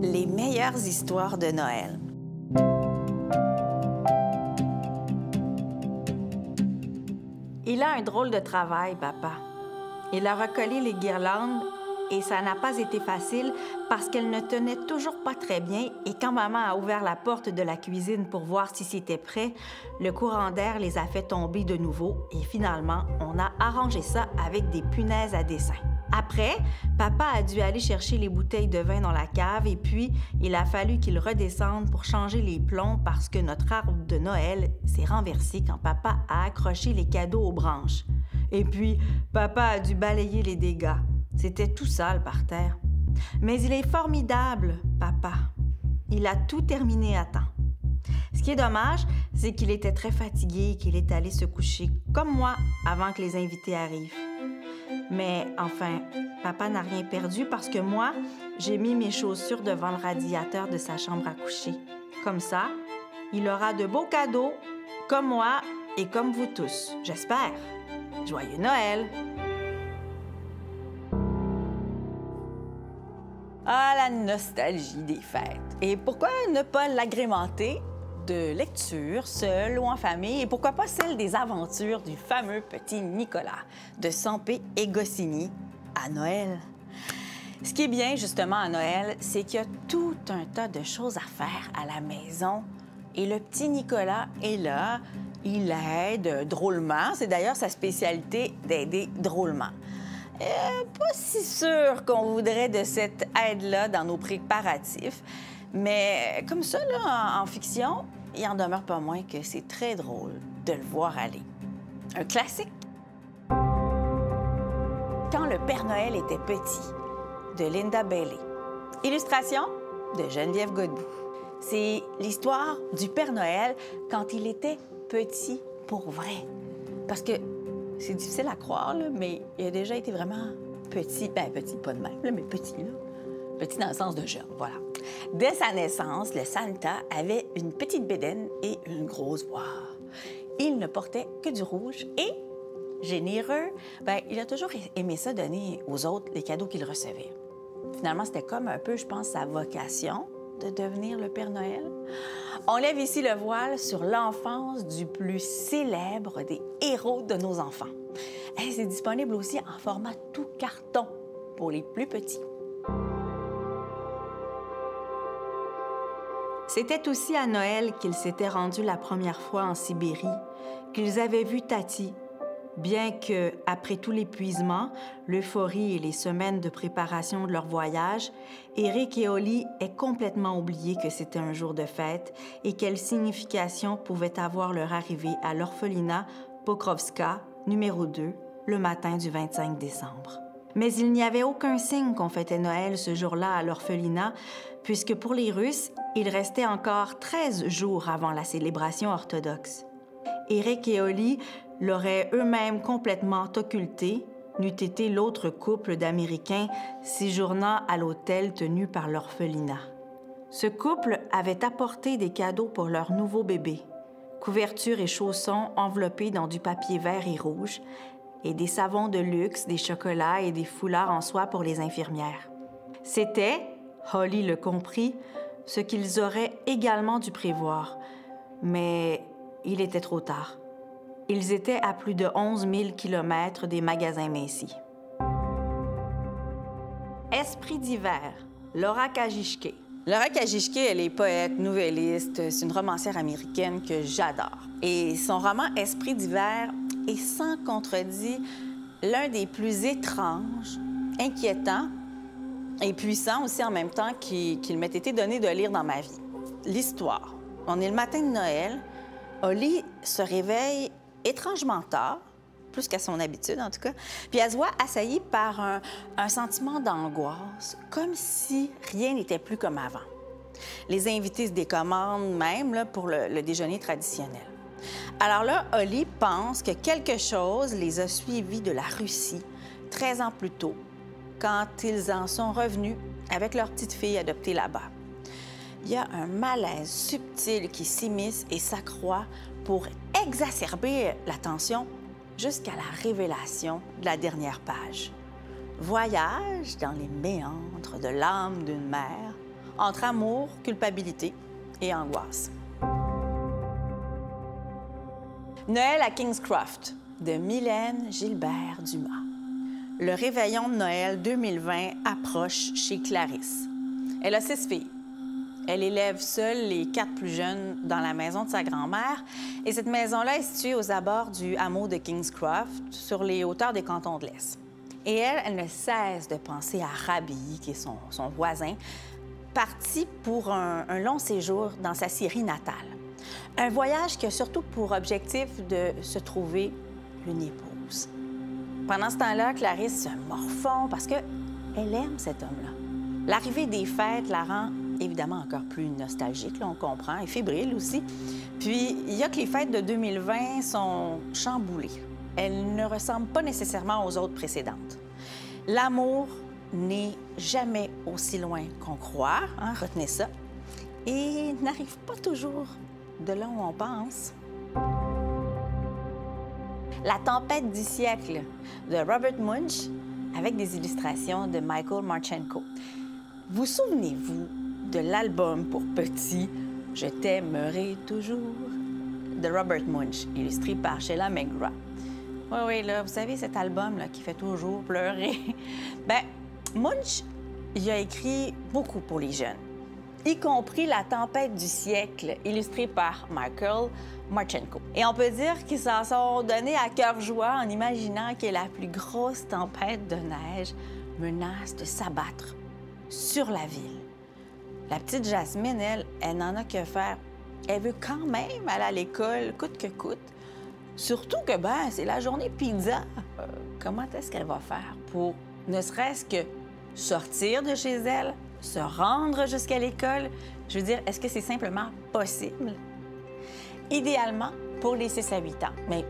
Les meilleures histoires de Noël. Il a un drôle de travail, papa. Il a recollé les guirlandes et ça n'a pas été facile parce qu'elles ne tenaient toujours pas très bien et quand maman a ouvert la porte de la cuisine pour voir si c'était prêt, le courant d'air les a fait tomber de nouveau et finalement, on a arrangé ça avec des punaises à dessin. Après, papa a dû aller chercher les bouteilles de vin dans la cave et puis il a fallu qu'il redescende pour changer les plombs parce que notre arbre de Noël s'est renversé quand papa a accroché les cadeaux aux branches. Et puis, papa a dû balayer les dégâts. C'était tout sale par terre. Mais il est formidable, papa. Il a tout terminé à temps. Ce qui est dommage, c'est qu'il était très fatigué et qu'il est allé se coucher, comme moi, avant que les invités arrivent. Mais enfin, papa n'a rien perdu parce que moi, j'ai mis mes chaussures devant le radiateur de sa chambre à coucher. Comme ça, il aura de beaux cadeaux, comme moi et comme vous tous, j'espère. Joyeux Noël! Ah, la nostalgie des fêtes. Et pourquoi ne pas l'agrémenter de lecture, seul ou en famille, et pourquoi pas celle des aventures du fameux petit Nicolas de Sampé et Goscinny à Noël? Ce qui est bien justement à Noël, c'est qu'il y a tout un tas de choses à faire à la maison. Et le petit Nicolas est là, il aide drôlement. C'est d'ailleurs sa spécialité d'aider drôlement. Euh, pas si sûr qu'on voudrait de cette aide-là dans nos préparatifs. Mais comme ça, là, en, fiction, il en demeure pas moins que c'est très drôle de le voir aller. Un classique. Quand le Père Noël était petit, de Linda Bailey. Illustration de Geneviève Godbout. C'est l'histoire du Père Noël quand il était petit pour vrai. Parce que c'est difficile à croire, mais il a déjà été vraiment petit. Ben, petit, pas de même, mais petit, là. Petit dans le sens de jeune, voilà. Dès sa naissance, le Santa avait une petite bédaine et une grosse voix. Il ne portait que du rouge et, généreux, ben, il a toujours aimé ça donner aux autres les cadeaux qu'il recevait. Finalement, c'était comme un peu, je pense, sa vocation de devenir le Père Noël. On lève ici le voile sur l'enfance du plus célèbre des héros de nos enfants. C'est disponible aussi en format tout carton pour les plus petits. C'était aussi à Noël qu'ils s'étaient rendus la première fois en Sibérie, qu'ils avaient vu Tati, bien que, après tout l'épuisement, l'euphorie et les semaines de préparation de leur voyage, Eric et Oli aient complètement oublié que c'était un jour de fête et quelle signification pouvait avoir leur arrivée à l'orphelinat Pokrovska, numéro 2, le matin du 25 décembre. Mais il n'y avait aucun signe qu'on fêtait Noël ce jour-là à l'orphelinat, puisque pour les Russes, il restait encore 13 jours avant la célébration orthodoxe. Eric et Oli l'auraient eux-mêmes complètement occulté, n'eût été l'autre couple d'Américains séjournant à l'hôtel tenu par l'orphelinat. Ce couple avait apporté des cadeaux pour leur nouveau bébé, couvertures et chaussons enveloppés dans du papier vert et rouge, et des savons de luxe, des chocolats et des foulards en soie pour les infirmières. C'était, Holly le comprit, ce qu'ils auraient également dû prévoir, mais il était trop tard. Ils étaient à plus de 11 000 kilomètres des magasins Macy. Esprit d'hiver, Laura Kajishke. Laura Kajishke, elle est poète, nouvelliste, c'est une romancière américaine que j'adore. Et son roman Esprit d'hiver est sans contredit l'un des plus étranges, inquiétants et puissants aussi en même temps qu'il m'ait été donné de lire dans ma vie. L'histoire. On est le matin de Noël. Holly se réveille étrangement tard, plus qu'à son habitude en tout cas, puis elle se voit assaillie par un, sentiment d'angoisse, comme si rien n'était plus comme avant. Les invités se décommandent même pour le, le déjeuner traditionnel. Alors là, Holly pense que quelque chose les a suivis de la Russie 13 ans plus tôt, quand ils en sont revenus avec leur petite fille adoptée là-bas. Il y a un malaise subtil qui s'immisce et s'accroît pour exacerber la tension jusqu'à la révélation de la dernière page. Voyage dans les méandres de l'âme d'une mère entre amour, culpabilité et angoisse. Noël à Kingscroft de Mylène Gilbert Dumas. Le réveillon de Noël 2020 approche chez Clarisse. Elle a six filles. Elle élève seule les quatre plus jeunes dans la maison de sa grand-mère. Et cette maison-là est située aux abords du hameau de Kingscroft, sur les hauteurs des cantons de l'Est. Et elle, elle ne cesse de penser à Rabi, qui est son, voisin, parti pour un, un long séjour dans sa Syrie natale. Un voyage qui a surtout pour objectif de se trouver une épouse. Pendant ce temps-là, Clarisse se morfond parce qu'elle aime cet homme-là. L'arrivée des fêtes la rend évidemment encore plus nostalgique, on comprend, et fébrile aussi. Puis, il y a que les fêtes de 2020 sont chamboulées. Elles ne ressemblent pas nécessairement aux autres précédentes. L'amour n'est jamais aussi loin qu'on croit, hein, retenez ça, et n'arrive pas toujours de là où on pense. La tempête du siècle de Robert Munch avec des illustrations de Michael Marchenko. Vous souvenez-vous de l'album pour petits Je t'aimerai toujours de Robert Munch, illustré par Sheila McGrath. Oui, oui, là, vous savez, cet album-là qui fait toujours pleurer. ben, Munch, il a écrit beaucoup pour les jeunes, y compris La tempête du siècle, illustrée par Michael Marchenko. Et on peut dire qu'ils s'en sont donnés à cœur joie en imaginant que la plus grosse tempête de neige menace de s'abattre sur la ville. La petite Jasmine, elle, elle n'en a que faire. Elle veut quand même aller à l'école, coûte que coûte. Surtout que, ben, c'est la journée pizza. Euh, comment est-ce qu'elle va faire pour, ne serait-ce que sortir de chez elle, se rendre jusqu'à l'école? Je veux dire, est-ce que c'est simplement possible? Idéalement, pour les 6 à 8 ans, mais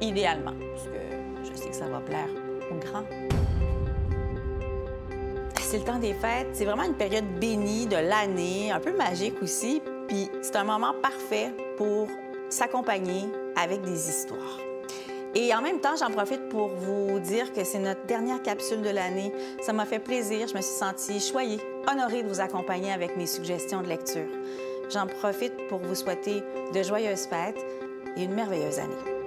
idéalement, parce que je sais que ça va plaire aux grands. C'est le temps des fêtes, c'est vraiment une période bénie de l'année, un peu magique aussi, puis c'est un moment parfait pour s'accompagner avec des histoires. Et en même temps, j'en profite pour vous dire que c'est notre dernière capsule de l'année. Ça m'a fait plaisir, je me suis sentie choyée, honorée de vous accompagner avec mes suggestions de lecture. J'en profite pour vous souhaiter de joyeuses fêtes et une merveilleuse année.